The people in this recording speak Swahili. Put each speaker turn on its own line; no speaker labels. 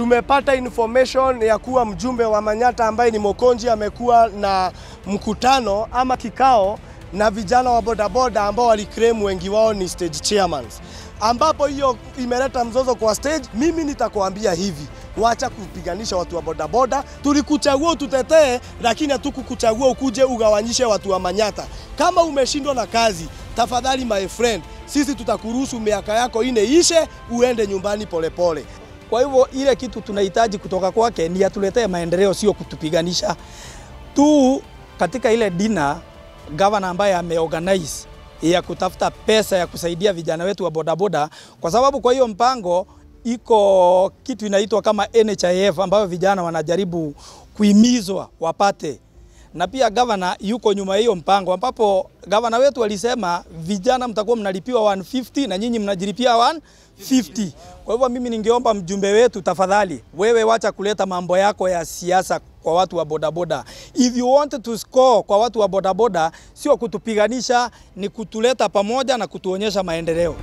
tumepata information ya kuwa mjumbe wa Manyata ambaye ni Mokonji amekuwa na mkutano ama kikao na vijana wa bodaboda ambao waliclaim wengi wao ni stage chairmans, ambapo hiyo imeleta mzozo kwa stage. Mimi nitakuambia hivi, wacha kupiganisha watu wa bodaboda. Tulikuchagua ututetee, lakini hatukukuchagua ukuje ugawanyishe watu wa Manyata. Kama umeshindwa na kazi, tafadhali my friend, sisi tutakuruhusu miaka yako ine ishe, uende nyumbani polepole pole.
Kwa hivyo ile kitu tunahitaji kutoka kwake ni atuletee maendeleo, sio kutupiganisha tu. Katika ile dina gavana ambaye ameorganize ya kutafuta pesa ya kusaidia vijana wetu wa bodaboda, kwa sababu kwa hiyo mpango iko kitu inaitwa kama NHIF ambayo vijana wanajaribu kuhimizwa wapate na pia gavana yuko nyuma hiyo mpango, ambapo gavana wetu alisema vijana mtakuwa mnalipiwa 150 na nyinyi mnajilipia 150. Kwa hivyo mimi ningeomba mjumbe wetu, tafadhali wewe wacha kuleta mambo yako ya siasa kwa watu wa bodaboda. If you want to score kwa watu wa bodaboda, sio kutupiganisha, ni kutuleta pamoja na kutuonyesha maendeleo.